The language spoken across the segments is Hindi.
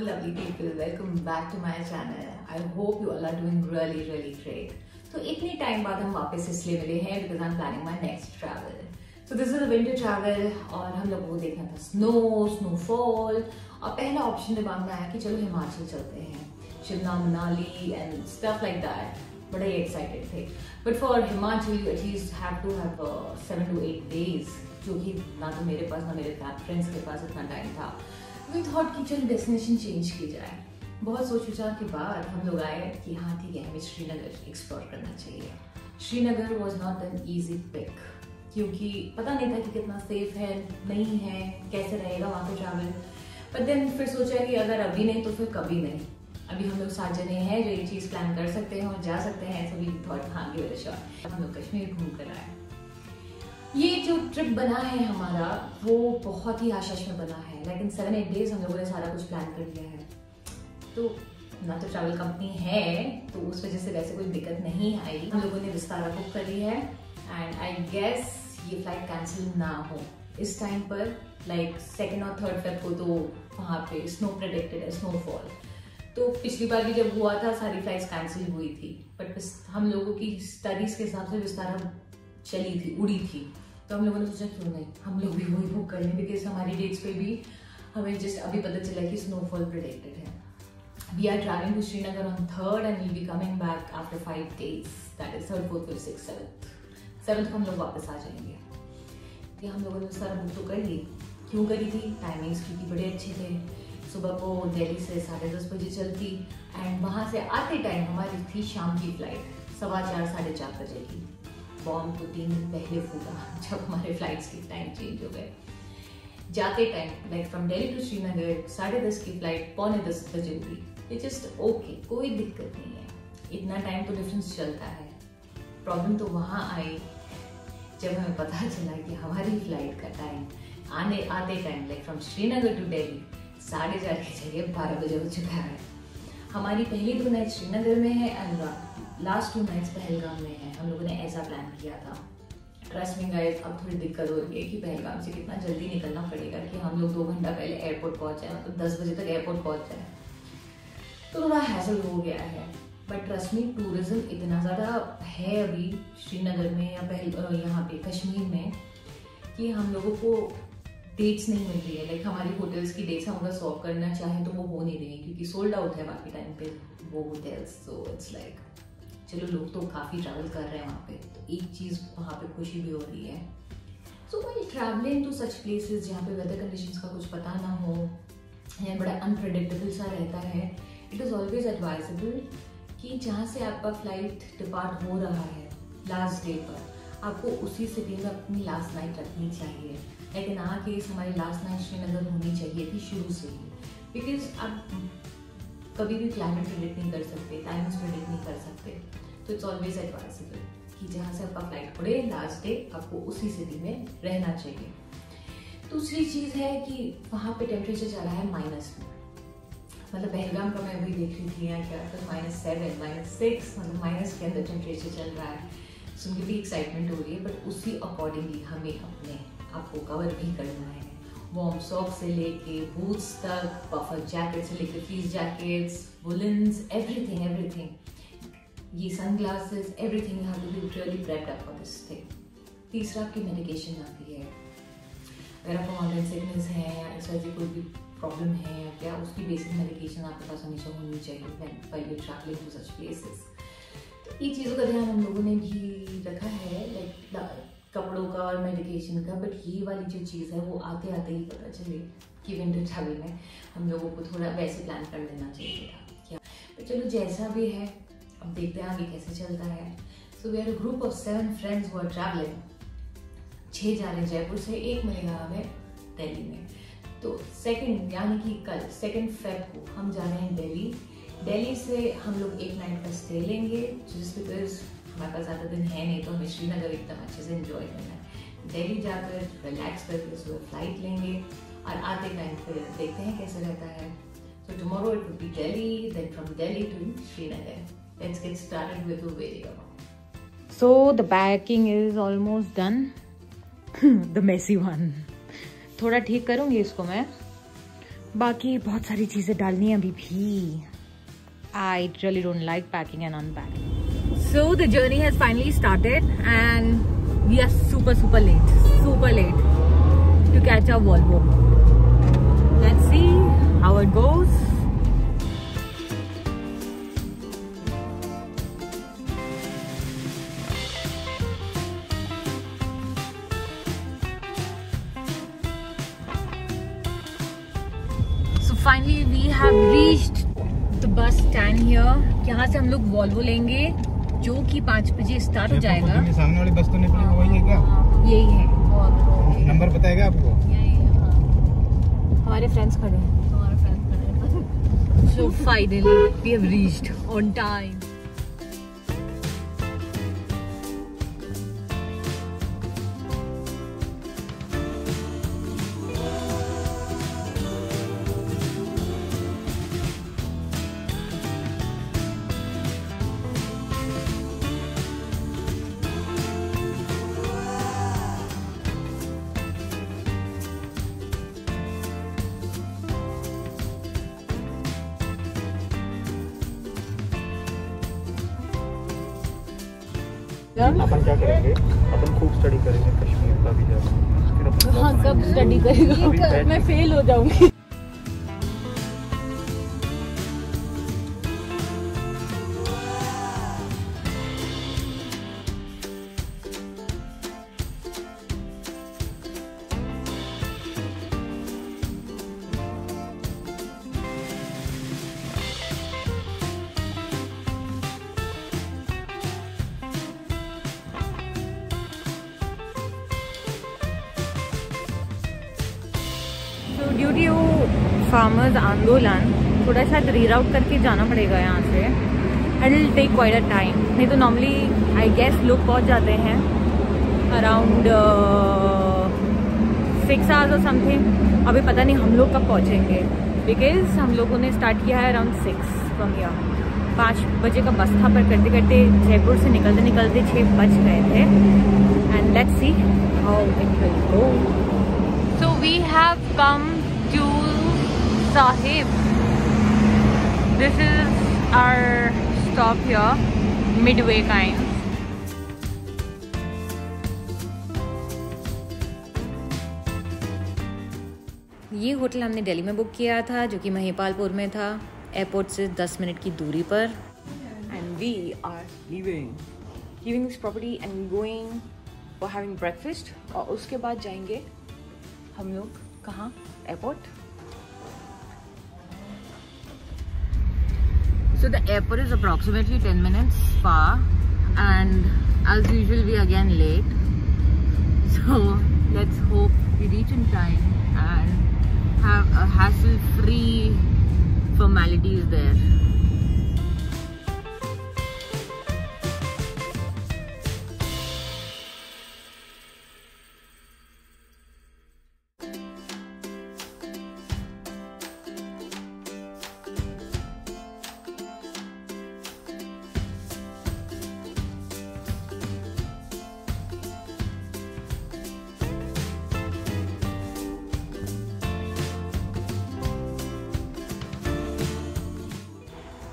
lovely people, welcome back to my channel. I hope you all are doing really really great. तो इतनी टाइम बाद हम वापस इसलिए मिले हैं because I am planning my next travel so this is winter travel और हम लोगों को देखना था स्नो स्नोफॉल और पहला ऑप्शन दिमाग में आया कि चलो हिमाचल चलते हैं Shimla Manali and stuff like that बड़े ही एक्साइटेड थे. But for Himachal you at least have to have seven to eight days जो कि ना तो मेरे पास ना मेरे फ्रेंड्स के पास इतना टाइम था. वी थॉट कि चल डेस्टिनेशन चेंज की जाए। बहुत सोच विचार के बाद हम लोग आए कि हाँ ठीक है, हमें श्रीनगर एक्सप्लोर करना चाहिए। Srinagar was not an easy pick क्योंकि पता नहीं था कि कितना सेफ़ है, नहीं है, कैसे रहेगा वहाँ पे ट्रैवल बट देन फिर सोचा कि अगर अभी नहीं तो फिर कभी नहीं। अभी हम लोग सात जने हैं जो ये चीज़ प्लान कर सकते हैं और जा सकते हैं, ऐसा भी थॉट हाँ गिव हम लोग कश्मीर घूम कर आए। ये जो ट्रिप बना है हमारा, वो बहुत ही आशाश में बना है। लेकिन सेवन एट डेज़ हम लोगों ने सारा कुछ प्लान कर लिया है। तो ना तो ट्रैवल कंपनी है तो उस वजह से वैसे कोई दिक्कत नहीं आई। हम लोगों ने विस्तारा बुक कर ली है एंड आई गेस ये फ़्लाइट कैंसिल ना हो। इस टाइम पर लाइक सेकेंड और थर्ड फेब को तो वहाँ पे स्नो प्रोडिक्टेड है स्नोफॉल तो पिछली बार भी जब हुआ था, सारी फ़्लाइट कैंसिल हुई थी। बट हम लोगों की स्टडीज़ के हिसाब से विस्तारा चली थी, उड़ी थी। तो हम लोगों ने सोचा, क्यों नहीं? हम लोग भी वही बुक कर लें बिकॉज़ हमारी डेट्स पे भी हमें जस्ट अभी पता चला कि स्नोफॉल प्रिडिक्टेड है। We are travelling to Srinagar on third and will be coming back after five days that is third fourth fifth six seventh seventh को हम लोग वापस आ जाएँगे। ये हम लोगों ने सारा बुक तो कर ली क्यों करी थी? टाइमिंग्स क्योंकि बड़े अच्छे थे। सुबह को दिल्ली से साढ़े दस बजे चलती एंड वहाँ से आते टाइम हमारी थी शाम की फ़्लाइट सवा चार, साढ़े चार बजे की। बॉम्ब तो तीन दिन पहले फूटा जब हमारे फ्लाइट्स के टाइम चेंज हो गए। जाते time like from Delhi to Srinagar साढ़े दस की फ़्लाइट पौने दस बजे हुई। इट जस्ट ओके कोई दिक्कत नहीं है। इतना टाइम तो डिफरेंस चलता है। प्रॉब्लम तो वहाँ आई, जब हमें पता चला कि हमारी फ़्लाइट का टाइम आने, आते time like from Srinagar to Delhi साढ़े चार की जगह बारह बजे हो चुका है। हमारी पहली दो नाइट श्रीनगर में है and last two nights Pahalgam में है। हम लोगों ने ऐसा प्लान किया था। ट्रस्ट में गाइस अब थोड़ी दिक्कत हो रही है कि पहलगाम से कितना जल्दी निकलना पड़ेगा कि हम लोग दो घंटा पहले एयरपोर्ट पहुँच जाए मतलब दस बजे तक एयरपोर्ट पहुँच जाए। तो थोड़ा हैसल हो गया है। बट ट्रस्ट में टूरिज़्म इतना ज़्यादा है अभी श्रीनगर में या पहल यहाँ पे, कश्मीर में, कि हम लोगों को डेट्स नहीं मिल रही है। लाइक हमारी होटल्स की डेट्स हम अगर सॉल्व करना चाहें तो वो हो नहीं रही क्योंकि सोल्ड आउट है बाकी टाइम पे वो होटल्स सो इट्स लाइक चलो लोग तो काफ़ी ट्रैवल कर रहे हैं वहाँ पे तो एक चीज़ वहाँ पे खुशी भी हो रही है। So why travelling to such places जहाँ पे वेदर कंडीशंस का कुछ पता ना हो, या बड़ा अनप्रडिक्टेबल सा रहता है इट इज़ ऑलवेज एडवाइजेबल कि जहाँ से आपका फ़्लाइट डिपार्ट हो रहा है लास्ट डे पर, आपको उसी सिटी में अपनी लास्ट नाइट रखनी चाहिए। लेकिन आ केस हमारी लास्ट नाइट श्रीनगर होनी चाहिए थी शुरू से ही। बिकॉज़ आप कभी भी क्लाइमेट प्रिडिक्ट नहीं कर सकते टाइम्स प्रिडिक्ट नहीं कर सकते। तो इट्स ऑलवेज एडवाइजेबल कि जहाँ से आपका फ़्लाइट पड़े लास्ट डे आपको उसी सिटी में रहना चाहिए। दूसरी चीज़ है कि वहाँ पे टेम्परेचर चला है माइनस में मतलब पहलगाम का मैं अभी देख रही थी यहाँ क्या तो माइनस सेवन माइनस सिक्स मतलब माइनस के अंदर टेम्परेचर चल रहा है। सुन के भी एक्साइटमेंट हो रही है बट उसी अकॉर्डिंगली हमें अपने आपको कवर भी करना है। वार्म सॉक से लेके बूट्स तक पफर जैकेट से लेके freeze jackets woollens everything everything ये sunglasses everything you have to be really prepped up for this thing तीसरा आपकी मेडिकेशन आती है। अगर आपको ऑनलाइन सिकनेस है या इस वजह से कोई भी प्रॉब्लम है या क्या उसकी बेसिक मेडिकेशन आपके पास हमेशा होनी चाहिए? प्लेसेस ये चीज़ों का ध्यान हम लोगों ने भी और का बट ये वाली जो चीज़ है, वो आते आते ही पता चले कि विंटर ट्रैवल में हम लोगों को थोड़ा वैसे प्लान कर लेना चाहिए था। क्या? तो चलो जैसा भी है, अब देखते हैं आगे कैसे चलता है। So we are group of seven friends are travelling छः जा रहे जयपुर से, एक मिलेगा हमें दिल्ली में। तो सेकंड यानी कि कल सेकंड फेब को हम जा रहे हैं दिल्ली। दिल्ली से हम लोग एक नाइट का स्टे लेंगे जिस बिकॉज़ हमारे पास ज़्यादा दिन है नहीं तो हमें श्रीनगर एकदम अच्छे से इंजॉय करना है। दिल्ली जाकर रिलैक्स करके सुबह फ़्लाइट लेंगे और आते टाइम फिर देखते हैं कैसे रहता है। तो tomorrow it would be Delhi then from Delhi to Srinagar let's get started with the video So the packing is almost done. the messy one. थोड़ा ठीक करूँगी इसको मैं। बाकी बहुत सारी चीज़ें डालनी है अभी भी। I really don't like packing and unpacking so the journey has finally started and we are super super late super late to catch a Volvo let's see how it goes finally we have reached the bus stand here यहाँ से हम लोग वॉल्वो लेंगे जो कि पाँच बजे स्टार्ट हो जाएगा। सामने वाली बस तो निकली हाँ, वही है क्या यही है नंबर बताएगा आपको? हमारे फ्रेंड्स खड़े हैं। हमारे फ्रेंड्स खड़े हैं। So finally we have reached on time अपन क्या करेंगे? अपन खूब स्टडी करेंगे कश्मीर का भी जाकर हाँ कब स्टडी करेगा। मैं फेल हो जाऊँगी। ड्यू टू फार्मर्स आंदोलन थोड़ा सा रीराउट करके जाना पड़ेगा यहाँ से। And will take quite a time नहीं तो नॉर्मली आई गेस लोग पहुँच जाते हैं अराउंड सिक्स आवर्स और समथिंग अभी पता नहीं हम लोग कब पहुँचेंगे। बिकॉज़ हम लोगों ने स्टार्ट किया है अराउंड सिक्स फ्रॉम यहाँ पाँच बजे का बस था, पर करते करते जयपुर से निकलते निकलते छः बज गए थे। And let's see how it will go so we have come to Sahib. This is our stop here, midway kind. ये होटल हमने दिल्ली में बुक किया था जो कि महिपालपुर में था एयरपोर्ट से 10 मिनट की दूरी पर and we are leaving leaving this property and going for having breakfast और उसके बाद जाएँगे हम लोग कहाँ airport So the airport is approximately 10 minutes far and as usual we are again late. So let's hope we reach in time and have a hassle-free formalities there.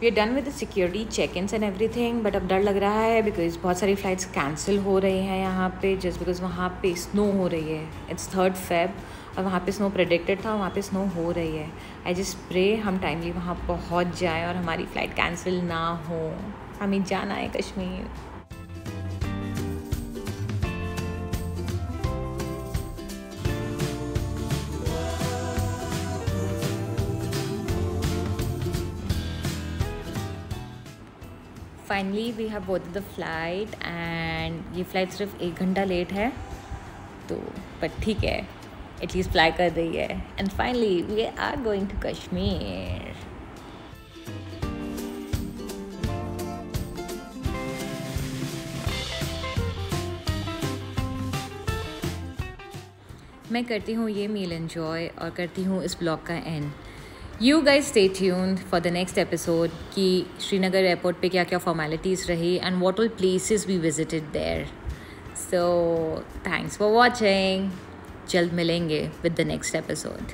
We done with security check ins and everything but अब डर लग रहा है बिकॉज़ बहुत सारी फ़्लाइट्स कैंसिल हो रही हैं यहाँ पे जस्ट बिकॉज़ वहाँ पे स्नो हो रही है. इट्स थर्ड फेब और वहाँ पे स्नो प्रडिक्टेड था, वहाँ पे स्नो हो रही है. आई जस्ट स्प्रे हम टाइमली वहाँ पहुँच जाएँ और हमारी फ़्लाइट कैंसिल ना हो. हमें जाना है Kashmir. Finally we have both the flight and ये फ़्लाइट सिर्फ़ एक घंटा लेट है तो बट ठीक है एटलीस्ट फ्लाई कर रही है. And finally we are going to Kashmir मैं करती हूँ ये मील एन्जॉय और करती हूँ इस ब्लॉग का and you guys stay tuned for the next episode कि श्रीनगर एयरपोर्ट पे क्या क्या फॉर्मेलिटीज़ रही and what all places we visited there so thanks for watching जल्द मिलेंगे विद द नेक्स्ट एपिसोड